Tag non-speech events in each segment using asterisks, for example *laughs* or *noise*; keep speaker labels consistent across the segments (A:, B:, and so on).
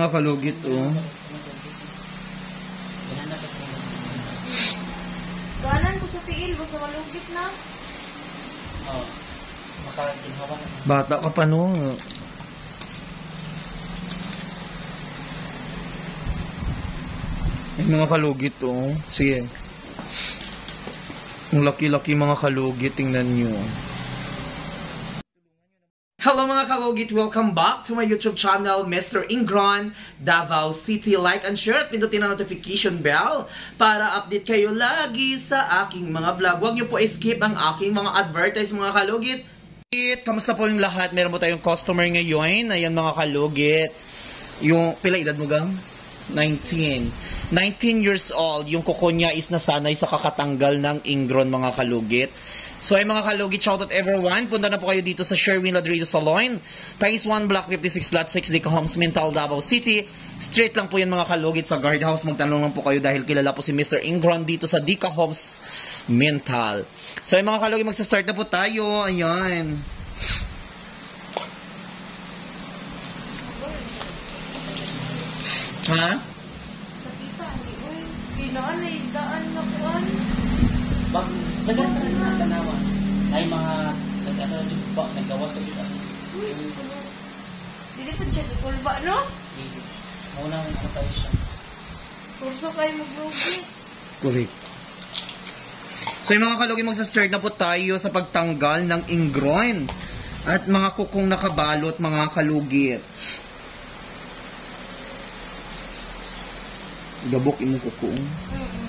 A: mga kalugit, oh.
B: Ganan ko sa tiil, basta malugit na.
C: Oo. Makaginhawa na.
A: Bata ka pa, no? Ay, mga kalugit, oh. Sige. Ang laki-laki mga kalugit, tingnan nyo. Hello mga kalugit! Welcome back to my YouTube channel, Mr. Ingron, Davao City. Like and share at pindutin ang notification bell para update kayo lagi sa aking mga vlog. Huwag niyo po skip ang aking mga advertise mga kalugit. Kamusta po yung lahat? Meron mo tayong customer ngayon. Ayan mga kalugit. Yung, pila edad mo gang? 19. 19 years old. Yung kuko niya is nasanay sa kakatanggal ng ingron mga kalugit. So ay mga kalugit, shoutout everyone. Punta na po kayo dito sa Sherwin Ladrido Salon. Phase 1, Block 56, Lot 6, Dica Homes, Mintal, Davao City. Straight lang po yan mga kalugit sa guardhouse. Magtanong lang po kayo dahil kilala po si Mr. Ingron dito sa Dica Homes, Mintal. So ay mga kalugit, magsa-start na po tayo. Ayan. Ha?
B: Sa kita, hindi ko. Pinaan ay daan na kuan.
C: Pag dagan ka rin ng tanawa, ay mga nag-ano yung ba, nagawa sa
B: ano? Dili pa siya gikulba, no?
C: Mauna ang ano tayo siya.
B: Kurso kayo maglugit.
A: Correct. So yung mga kalugi, magsa-start na po tayo sa pagtanggal ng ingroin at mga kukong nakabalot, mga kalugit. Gabok imo kukong.
B: Mm-mm.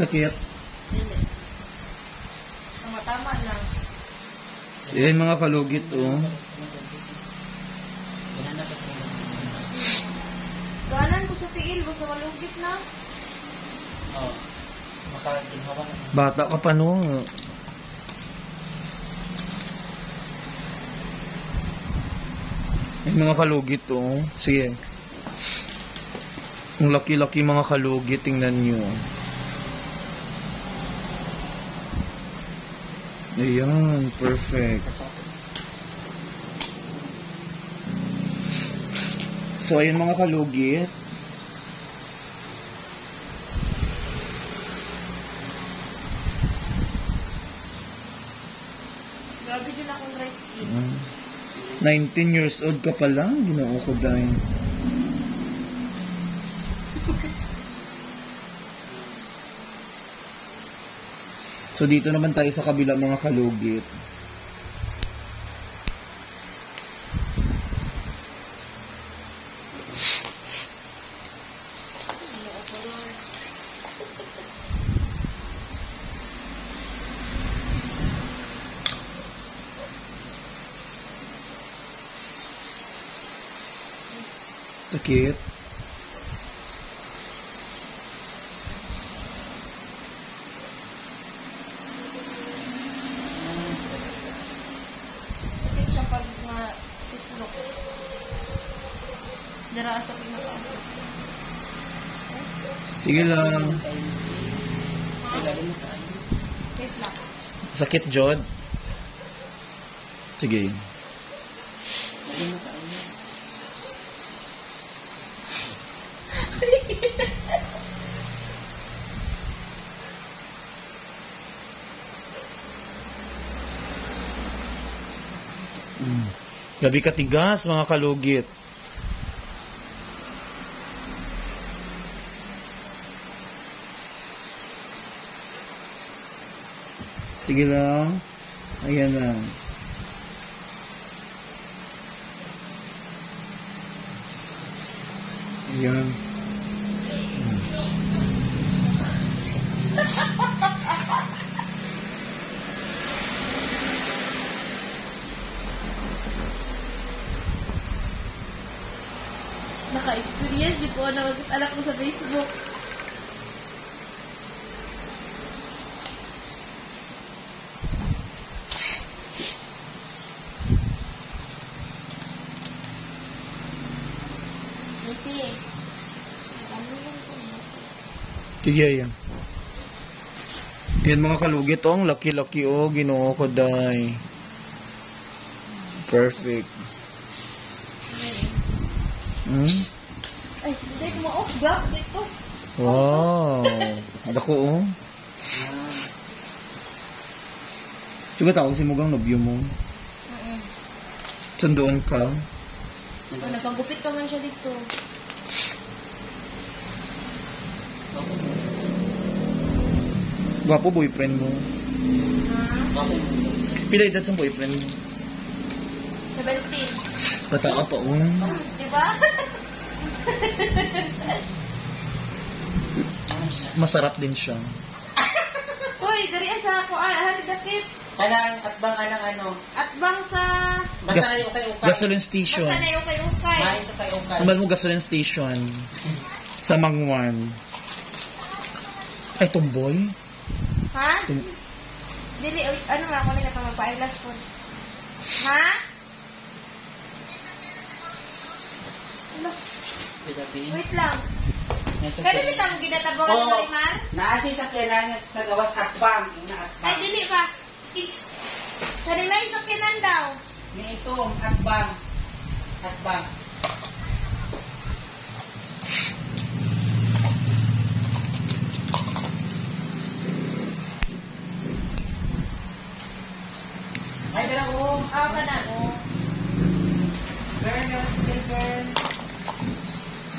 A: Sakit.
B: Tama-tama lang.
A: Eh, mga kalugit, oh.
B: Ganan ko sa tiil, basta malugit na.
C: Na.
A: Bata ka pa, no? Eh, mga kalugit, oh. Sige. Ang laki-laki mga kalugit, tingnan nyo. Ayan, perfect. So, ayun mga kalugit.
B: Grabe din akong skin.
A: Ah. 19 years old ka pa lang, ginoo ko dahil. So dito naman tayo sa kabila mga kalugit. Sakit.
B: Sakit siya pag nga sislok. Dara sa pinaka
A: Sige lang.
B: Wait lang.
A: Sakit, Jod. Sige. *laughs* Gabi katigas, mga kalugit. Sige lang. Ayan na. Ayan.
B: naka-experience yung po na mag-anak mo sa Facebook. Missy. Ano lang po?
A: Sige yan. Yan mga kalugit oh, ang laki-laki oh, ginoo ko day. Perfect. Hmm?
B: Ay, hindi ko ma-off. Black dito.
A: Wow. Dako oh. Sige tawag si Mugang nobyo mo.
B: Mm-mm.
A: Sundoon ka.
B: Oh, napagupit pa man siya dito.
A: Gwapo boyfriend mo.
B: Ha?
A: Pila edad sa boyfriend mo?
B: 17.
A: Bata ka pa oh.
B: Di ba?
A: Masarap din siya.
B: Uy, dari sa ako. Ah, ano
C: Kanang at bang anang ano,
B: At bang sa...
C: basta
A: Gas-
C: na yung ukay-ukay.
A: Gasoline station.
B: Basta na yung ukay-ukay.
C: Mahin sa ukay-ukay.
A: Kumbal mo gasoline station. Sa Mangwan. Ay, tomboy?
B: Ha?
A: Tum-
B: Dili, uy, ano nga ako nila pa magpa-eyelash ko. Ha? Ano?
C: Pidabi.
B: Wait lang.
C: Yan sa
B: Kaya dili tang ginatabangan
C: Oo.
B: ng mariman?
C: Naasi sa kailangan sa gawas akbang. Ina
B: Ay, dili pa. Sarilay sa kinan daw.
C: Ni ito, akbang. Akbang. Ay, pero oh,
B: Ah, ka na. Oh.
C: girl, girl, girl.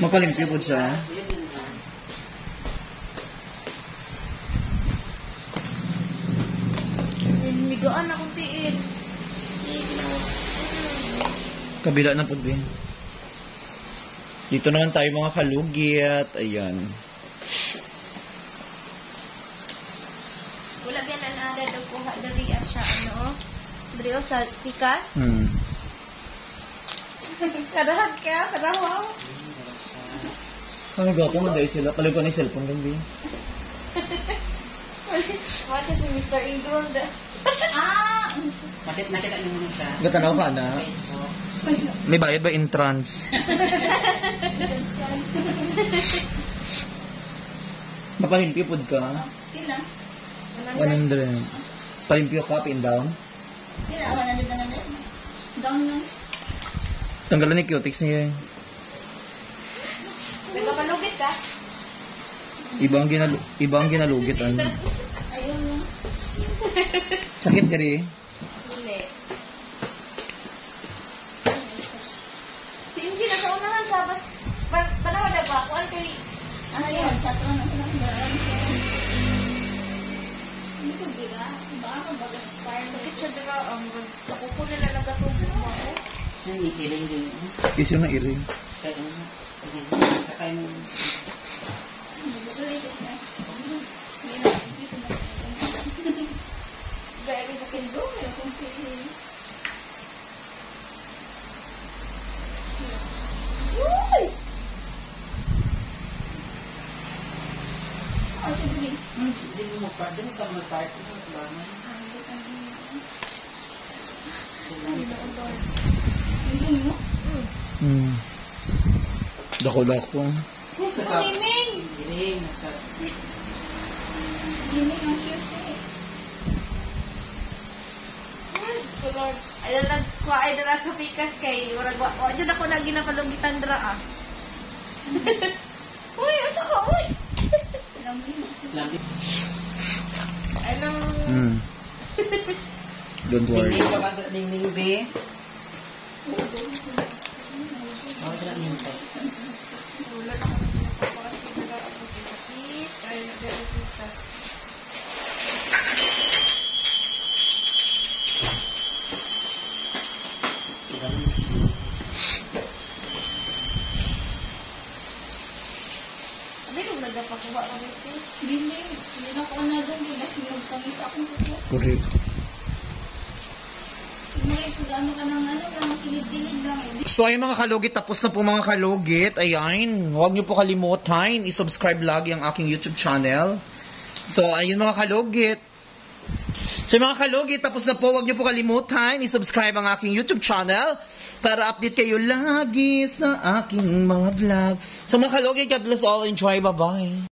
A: Mapalimpyo po siya.
C: Yun
B: Migaan akong tiin.
A: Kabila na po din. Dito naman tayo mga kalugit. Ayan.
B: Wala ba na nada daw kuha dari at siya ano? Dari o sa tikas?
A: Hmm. *laughs*
B: Kadahan ka, kadahaw.
A: Ano gapo mo dahil sila? Paligo na yung cellphone din, Bi. *laughs*
B: What is Mr. Ingram? Ah!
C: Nakita, nakita niyo muna siya.
A: Gatanaw ka na.
C: Facebook.
A: May bayad ba entrance? Mapalimpyo po ka.
D: Sila?
A: 100. Palimpyo ka, and down.
D: Sila? Ako na dito na Down lang.
A: Tanggalan ni cutics niya. eh.
B: Nagpapalugit ka?
A: Iba ang, ginal iba ang ginalugit. Ano? Sakit ka rin.
B: Hindi. Si Inji nasa unahan sa bas... Tanawa na ba? Kuan kay...
D: Ano yun? Chat lang ako lang. Hindi ko bila. Baka ako baga start.
B: Sakit siya dira ang sa kuko nila nagatubo mo. oh.
C: Yan, ikiling din.
A: Kisyo na iri.
C: Kaya ano, kakain mo.
B: Very fucking good. Uy!
D: Oh, sige.
C: Hmm, Hindi mo mag-part. Hindi ka mag-part. Hindi mo mag
A: Hmm. Dako-dako.
B: Swimming!
C: Giling. Nasa...
D: Yun yung cute eh.
B: Ko, Lord. Ay, nagkuha ay dara sa pikas kay Urag, wa, wa, dyan ako na ginakalugitan dara ah. *laughs* uy, asa ka, uy!
D: Alam mo
A: Hmm. Don't worry.
C: Tingin ka ba ito? Tingin be? Ako ka hintay.
B: Wala na akong pinapapakasin dara ako pinakit. Ay, nagdara sa... Sabi nung nagpapakuha kami si...
D: Hindi. Na ako na doon. Hindi na sinunod kami sa akong kuko.
A: Correct.
D: Kung ano ka ng ano lang, kilid-kilid lang. eh.
A: So ayun mga kalugit, tapos na po mga kalugit. Ayan, huwag niyo po kalimutan, i-subscribe lagi ang aking YouTube channel. So ayun mga kalugit. So mga kalugit, tapos na po, huwag niyo po kalimutan, i-subscribe ang aking YouTube channel para update kayo lagi sa aking mga vlog. So mga kalugit, God bless all. Enjoy. Bye-bye.